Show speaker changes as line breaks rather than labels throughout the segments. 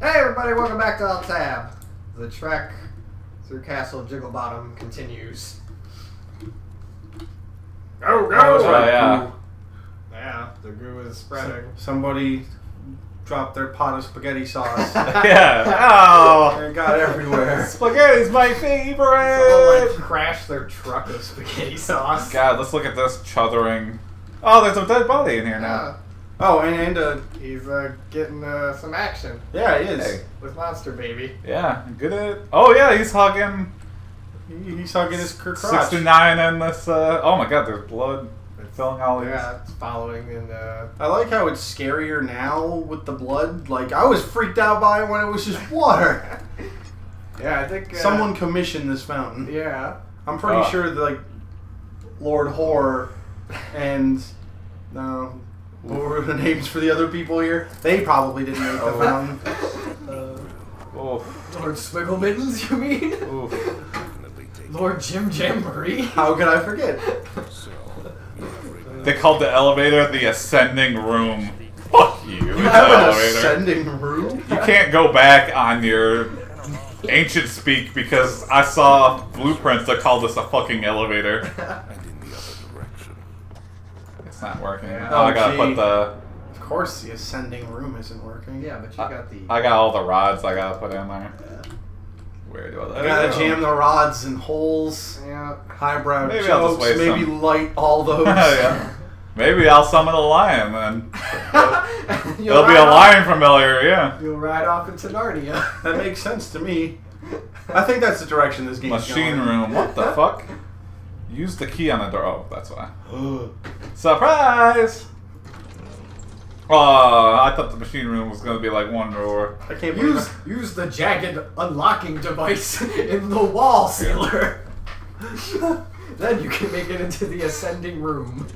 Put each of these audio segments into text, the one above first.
Hey everybody, welcome back to Alt Tab. The trek through Castle Jigglebottom continues. Go,
Oh, that's right.
yeah.
Yeah, the goo is spreading.
Somebody dropped their pot of spaghetti sauce.
yeah. Oh. oh.
it got everywhere.
Spaghetti's my
Someone
favorite.
like crashed their truck of spaghetti sauce.
God, let's look at this chuthering. Oh, there's a dead body in here now.
Yeah,
Oh, and, and uh,
he's uh, getting uh, some action
yeah, he is.
Hey.
with Monster Baby.
Yeah, good at. Oh yeah, he's hugging
He, he's hugging his cr- crotch.
69 in this. Uh, oh my God, there's blood it's, filling all these.
Yeah, it's following and uh,
I like how it's scarier now with the blood. Like I was freaked out by it when it was just water.
yeah, I think uh,
Someone commissioned this fountain.
Yeah,
I'm pretty
Oh.
sure that like Lord Horror and no, what were the names for the other people here? They probably didn't make the
Oh.
fountain.
Uh, Oof.
Lord Swiggle Mittens, you mean?
Oof.
Lord Jim Jamboree.
How could I forget?
They called the elevator the ascending room. Fuck you.
You have an
elevator.
ascending room.
You can't go back on your ancient speak because I saw blueprints that called this a fucking elevator.
and in the other direction.
It's not working.
Yeah.
Oh, I gotta
Oh,
put the.
Of course, the ascending room isn't working.
Yeah, but you
I,
got the.
I got all the rods I gotta put in there. Where do I?
I gotta jam the rods and holes,
yeah.
highbrow
Maybe I'll just
jokes,
waste
maybe
some.
light all those.
yeah. Maybe I'll summon a lion then.
You'll
There'll be
ride
a
off-
lion familiar, yeah.
You'll ride off into Narnia.
That makes sense to me. I think that's the direction this game's
Machine
going.
Machine room. What the fuck? Use the key on the door. Oh, that's why. Surprise! Oh, I thought the machine room was gonna be like one door.
I can't believe
Use use the jagged unlocking device in the wall sealer. then you can make it into the ascending room.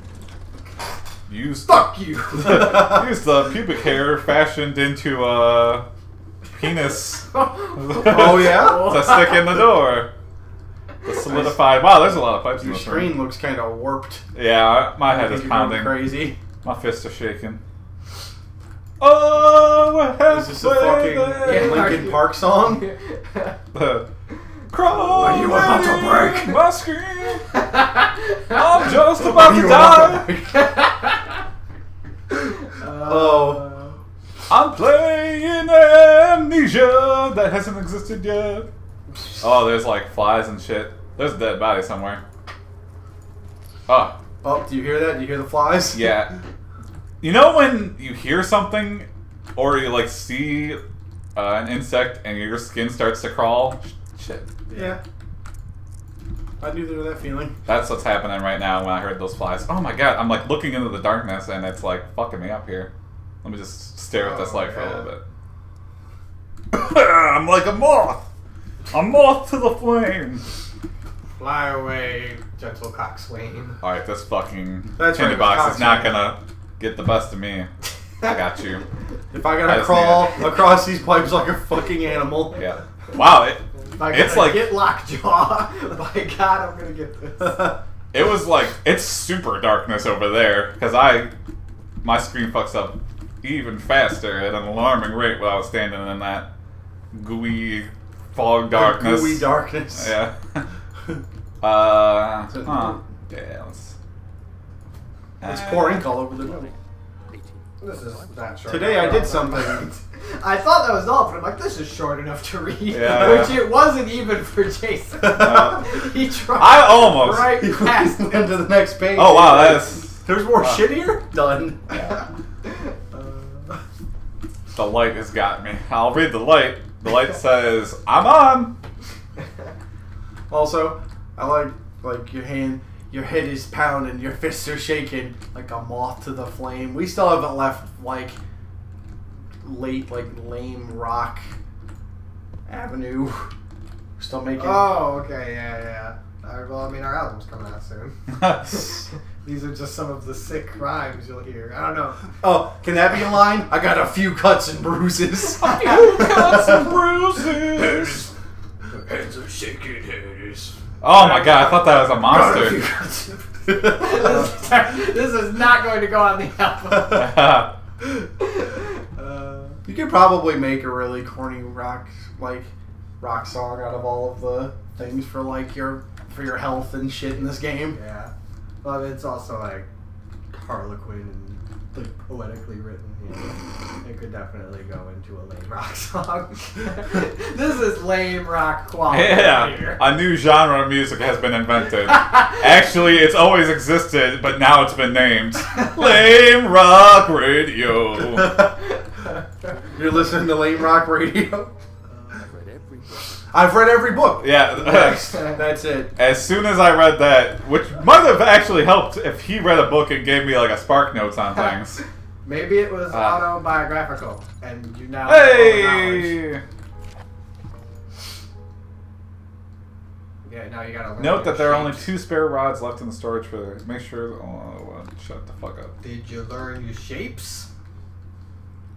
Use
Fuck you.
use the pubic hair fashioned into a penis
Oh, yeah?
to stick in the door. The solidified. Wow, there's a lot of pipes in
Your
this
screen
room.
looks kind of warped.
Yeah, my
I
head
think
is
you're
pounding.
crazy.
My fists are shaking. Oh, we're
Is this a
halfway
fucking
there.
Yeah.
Linkin Park song?
Crawl
Are you about to break?
My screen. I'm just about to
You
die.
Oh.
I'm playing amnesia that hasn't existed yet. Oh, there's like flies and shit. There's a dead body somewhere. Oh,
Oh, do you hear that? Do you hear the flies?
yeah. You know when you hear something or you like see uh, an insect and your skin starts to crawl? Shit.
Yeah. I do know that feeling.
That's what's happening right now when I heard those flies. Oh my god, I'm like looking into the darkness and it's like fucking me up here. Let me just stare at this
Oh,
light for a little bit. I'm like a moth! A moth to the flame!
Fly away, gentle coxswain.
Alright, this fucking
That's
candy
right,
box is not gonna get the best of me. I got you.
If I
I
gotta
just
crawl
need
across these pipes like a fucking animal.
Yeah. Wow, it,
By
It's like-
get lockjaw. By God, I'm gonna get this.
it was like, it's super darkness over there, because I, my screen fucks up even faster at an alarming rate while I was standing in that gooey fog darkness.
Gooey darkness.
Yeah. Uh,
So-
huh. Yeah, let's.
It's
Uh,
pouring all over the room.
This is not short.
Today I did something.
I thought that was all, but I'm like, this is short enough to read.
Yeah.
Which it wasn't even for Jason.
Uh,
he tried.
I almost-
Right
He
past
went
it.
to the next page.
Oh wow, that's
There's more
Wow.
shit here? Done.
Uh,
the light has got me. I'll read the light. The light says, "I'm on."
Also, I like like your hand, your head is pounding, your fists are shaking like a moth to the flame. We still haven't left like late like lame rock avenue. We're still making.
oh, okay, yeah, yeah. Uh, well, I mean, our album's coming out soon. These are just some of the sick rhymes you'll hear. I don't know.
Oh, can that be a line? I got a few cuts and bruises.
a few Cuts and bruises.
Hands are shaking, heads.
Oh my god, I thought that was a
Got a few
monster.
cuts
this is not going to go on the album. Uh,
You could probably make a really corny rock like rock song out of all of the things for like your for your health and shit in this game.
Yeah. But it's also like Harlequin and like poetically written. You know? It could definitely go into a lame rock song. this is lame rock quality
Yeah,
here.
a new genre of music has been invented. Actually, it's always existed, but now it's been named Lame Rock Radio.
You're listening to late rock radio.
I've read every book.
Yeah,
That's it.
as soon as I read that, which might have actually helped if he read a book and gave me like a spark notes on things.
Maybe it was
Ah.
autobiographical, and you now have all the knowledge.
Hey!
Yeah, now you gotta learn
Note that there are only two spare rods left in the storage for. Make sure. Oh, shut the fuck up.
Did you learn your shapes?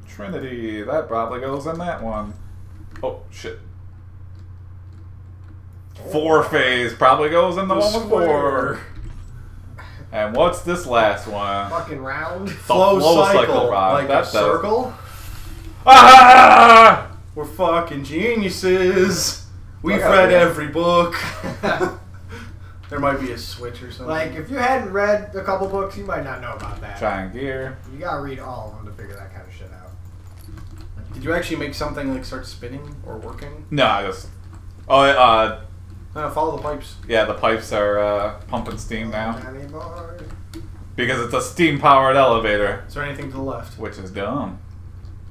Trinity, that probably goes in that one. Oh shit. Four phase probably goes in the,
The
one with four. And what's this last one?
Fucking round.
Flow,
flow
cycle,
cycle rod,
like
that
a
does.
circle.
Ah!
We're fucking geniuses. We've read
man.
every book. there might be a switch or something.
like, if you hadn't read a couple books, you might not know about that.
Trying gear.
You gotta read all of them to figure that kind of shit out.
Did you actually make something like start spinning or working?
No, I just. Oh, uh,
No, follow the pipes.
yeah, the pipes are uh, pumping steam now because it's a steam-powered elevator,
Is there anything to the left?
which is dumb.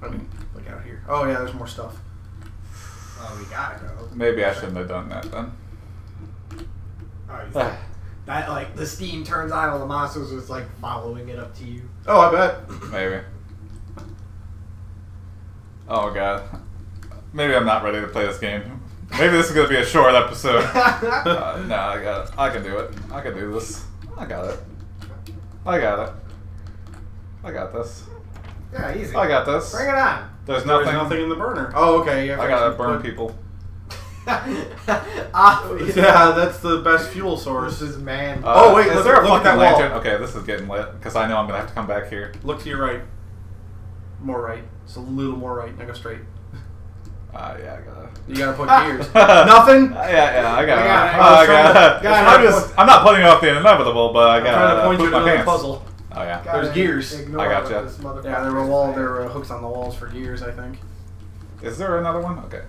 I mean, look out here. Oh yeah, there's more stuff.
Oh, we gotta go.
Maybe I shouldn't have done that then.
Oh, you that like the steam turns on, all the monsters was like following it up to you.
Oh, I bet.
Maybe. Oh god. Maybe I'm not ready to play this game. Maybe this is gonna be a short episode. Uh, no, I got it. I can do it. I can do this. I got it. I got it. I got this.
yeah, easy.
I got this.
Bring it on.
There's nothing.
There's
nothing.
nothing in the burner. Oh, okay. Yeah,
I gotta burn
put-
people.
Obvious.
Yeah, that's the best fuel source.
This is man.
Uh,
Oh, wait,
is
look-
there a
look at
fucking
that wall.
lantern? Okay, this is getting lit because I know I'm gonna have to come back here.
Look to your right. More right. It's a little more right. Now go straight.
Uh, yeah, I gotta.
You gotta put gears. Nothing.
Uh, yeah, yeah, I got
I
it.
got it.
Oh,
I was
I
trying
got
to-
it.
got
I'm just, I'm not putting off the inevitable, but I gotta
I'm
got
trying to point
poop
you to
my
another
pants.
puzzle.
Oh yeah.
Gotta
There's gears.
ignore
I gotcha.
what this
Yeah,
motherfucker
there were
is
wall.
saying.
There were hooks on the walls for gears. I think.
Is there another one? Okay.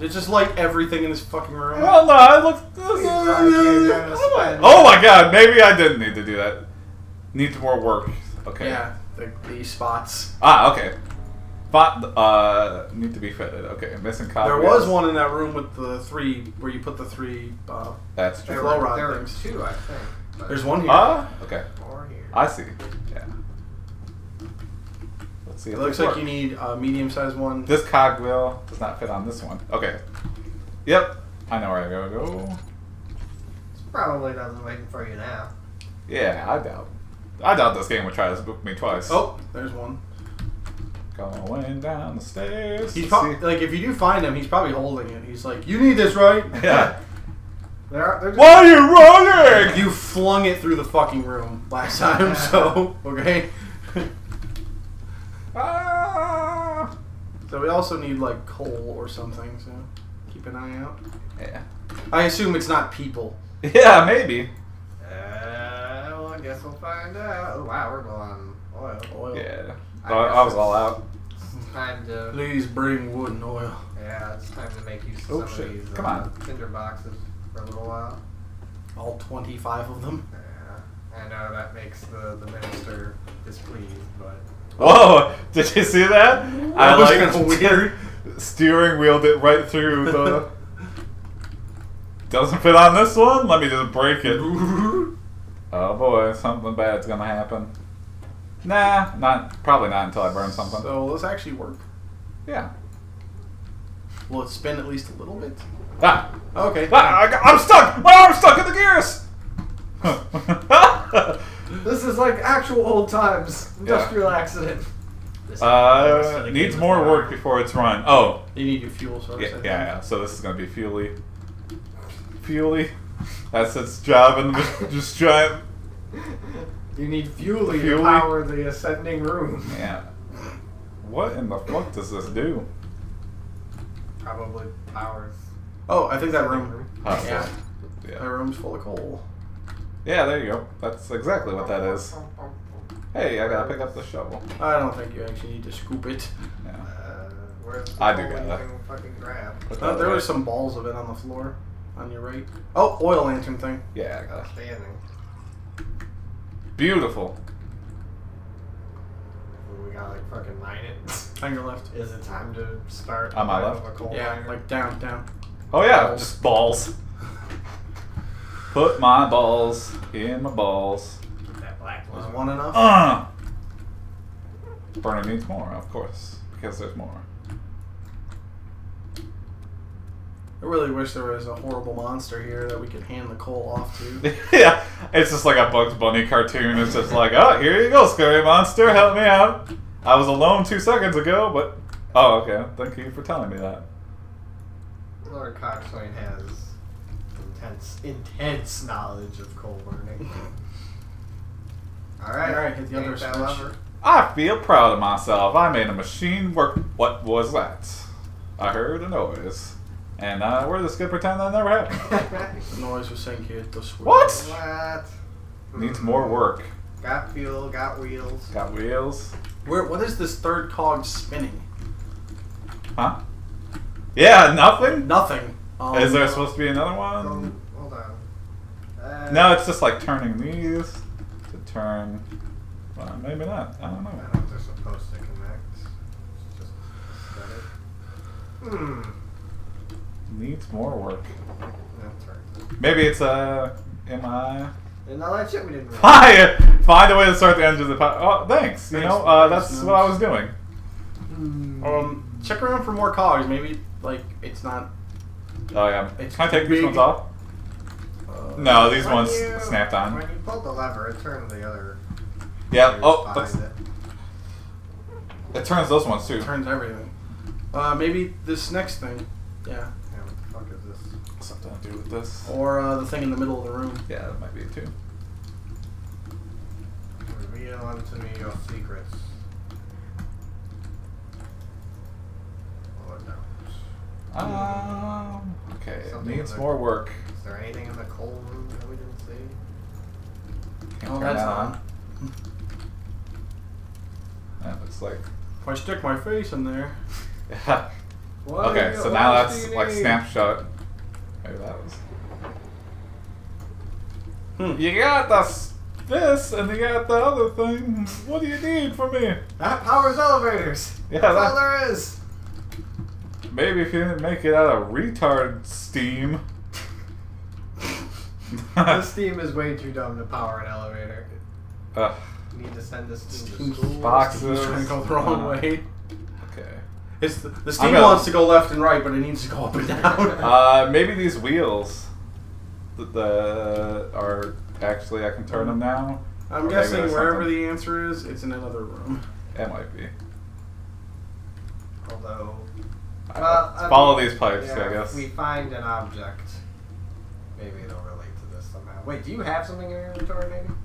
It's just like everything in this fucking room.
Well, no, I looked.
spend-
Oh my god, maybe I didn't need to do that. Need more work. Okay.
Yeah, the, these spots.
Ah, okay. But uh, need to be fitted. Okay, missing cog.
There was one in that room with the three, where you put the three. Uh,
That's true.
Flow rod
there were
things.
two, I think.
there's one here.
Ah, okay.
More here.
I see. Yeah. Let's see.
it looks
this
like you need a medium-sized one.
This cogwheel does not fit on this one. Okay. Yep. I know where I gotta go.
It's Probably doesn't waiting for you now.
Yeah, I doubt. I doubt this game would try to spook me twice.
Oh, there's one.
Going down the stairs.
He's
to
probably like if you do find him, he's probably holding it. He's like, "You need this, right?"
Yeah.
There are, there's
Why are you running?
you flung it through the fucking room last time, so okay.
Ah.
So we also need like coal or something. So keep an eye out.
Yeah.
I assume it's not people.
Yeah, maybe.
Uh, well, I guess we'll find out. Oh, wow, we're going oil.
Oil.
Yeah.
I
I, I was all out.
It's time to.
Please bring wood and oil.
Yeah, it's time to make use of
Oh,
some
shit.
of these
Come
uh,
on.
tinder boxes for a little while.
All twenty-five of them.
Yeah, I know that makes the, the minister displeased, but
Whoa! Did you see that? I
That was
like
kinda weird.
steering wheeled it right through the. Doesn't fit on this one. Let me just break it. Oh boy, something bad's gonna happen. Nah, not probably not until I burn something.
so let's actually work.
Yeah.
Will it spin at least a little bit?
Ah!
Okay.
ah I got- I'm stuck. My arm's stuck in the gears.
this is like actual old times industrial accident. This
uh, needs more work before it's run. Oh,
You need your fuel source.
yeah, yeah, yeah. So this is gonna be fuely. Fuely. That's its job in the just giant.
You need fuelie to power the ascending room.
Yeah. what in the fuck does this do?
Probably powers.
Oh, I think that room.
Oh,
Yeah, that room's full of coal.
Yeah, there you go. That's exactly what that is. Hey, I gotta pick up the shovel.
I don't think you actually need to scoop it.
Yeah.
Uh, where's the
I do
coal
got
you
that.
fucking grab?
Uh, there
away.
were some balls of it on the floor, on your right. Oh, oil lantern thing.
Yeah, I got it.
Outstanding.
Beautiful.
We gotta like fucking mine it.
On your left.
Is it time to start?
On my left?
of a coal
Yeah,
miner?
like down, down.
Oh yeah,
Balls.
just balls. Put my balls in my balls.
that black
Was
lava.
one enough?
Uh. Burner needs more, of course, because there's more.
I really wish there was a horrible monster here that we could hand the coal off to.
yeah, it's just like a Bugs Bunny cartoon. It's just like, oh, here you go, scary monster, help me out. I was alone two seconds ago, but oh, okay. Thank you for telling me that.
Lord Coxswain has intense, intense knowledge of coal burning. All right,
All right, hit the other switch.
lever.
I feel proud of myself. I made a machine work. What was that? I heard a noise, and uh, we're just gonna pretend that never happened.
The noise was saying hit the switch.
What?
what?
Needs more work.
Got fuel, got wheels.
Got wheels,
Where? What is this third cog spinning?
huh? Yeah, nothing.
Nothing. Um,
Is there supposed to be another one?
Um, hold on. Uh,
No, it's just like turning these to turn. Well, maybe not. I don't know.
I
know.
don't know if they're supposed to connect. It's just better. Hmm.
Needs more work.
That's right.
Maybe it's uh, am I?
And all that shit we didn't.
Fire! Find a way to start the engines. Of po- oh, thanks. You
Thanks,
know, uh, that's
no.
what I was doing.
Hmm.
Um, check around for more cogs. Maybe like it's not.
Oh yeah.
It's
Can I take these ones off?
Uh,
No, these ones
you-
snapped on.
When you pull the lever, it turns the other.
Yeah. Oh,
behind
that's,
it.
it turns those ones too.
turns everything. Uh, maybe this next thing. Yeah.
Yeah, what the fuck is this?
Something to do with this.
Or uh, the thing in the middle of the room.
Yeah, that might be it too.
Reveal unto me your secrets. Lord knows.
Um. Okay. It
Something
needs
the-
more work.
Is there anything in the coal room that we didn't see?
Can't
Oh,
turn
that's
that
on.
That looks like.
If I stick my face in there.
Yeah.
What
Okay, so now that's like snapshot. Maybe that was.
Hmm.
You got this, this, and you got the other thing. What do you need from me?
That powers elevators.
Yeah,
That's
that-
all there is.
Maybe if you didn't make it out of retard steam.
the steam is way too dumb to power an elevator.
Ugh,
You need to send steam to
boxes.
He's trying to go the wrong way.
Okay.
It's the, the steam
gonna-
wants to go left and right, but it needs to go up and down.
Uh, maybe these wheels, the, the are actually I can turn them now.
I'm
Or maybe
guessing
there's
wherever
something-
the answer is, it's in another room.
It might be.
Although,
I-
Well, I
follow
mean,
these pipes,
yeah,
I
if
guess.
we find an object, maybe it'll relate to this somehow. Wait, do you have something in your inventory, maybe?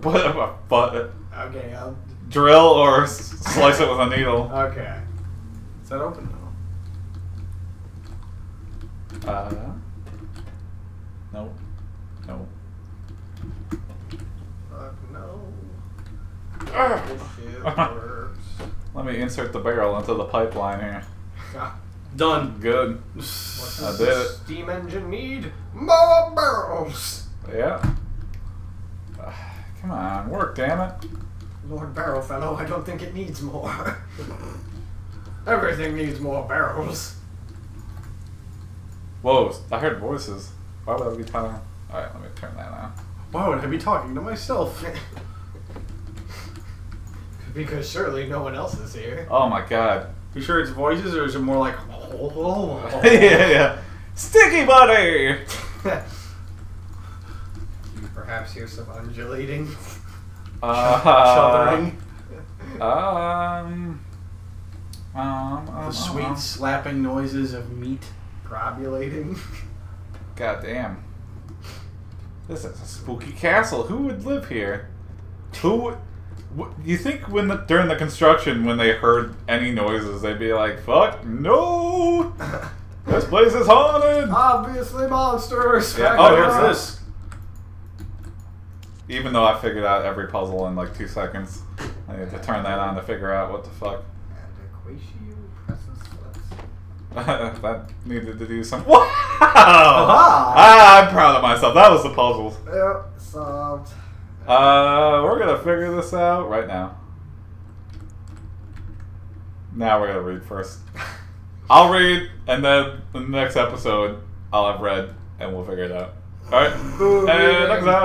But, but
Okay, I'll.
drill or s- slice it with a needle.
Okay.
Is that open now?
Uh, no, no.
Fuck no.
Ah.
This shit works.
Let me insert the barrel into the pipeline here.
Done.
Good.
What
I did
the
it.
steam engine need? More barrels!
Yeah. Ah, Come on, work, damn it.
Lord Barrel Fellow, I don't think it needs more. Everything needs more barrels.
Whoa, I heard voices. Why would I be talking? Alright, let me turn that on.
Why would I be talking to myself?
because surely no one else is here.
Oh my god.
You sure it's voices, or is it more like?
Oh yeah, yeah. Sticky buddy!
you perhaps hear some undulating.
Uh,
Shuddering.
Um. Um, um,
The
um,
sweet
um.
slapping noises of meat.
Grobulating.
God damn. This is a spooky castle. Who would live here? Who would. Wh- You think when the, during the construction, when they heard any noises, they'd be like, "Fuck no, this place is haunted."
Obviously, monsters.
Yeah.
Oh,
yeah.
what's this?
Even though I figured out every puzzle in like two seconds, I had to turn that on to figure out what the fuck.
Equatio presses
that needed to do some. Wow! Ah, I'm proud of myself. That was the puzzle.
Yep, solved.
Uh, we're gonna figure this out right now. Now we're gonna read first. I'll read, and then the next episode I'll have read, and we'll figure it out. All right. And next time.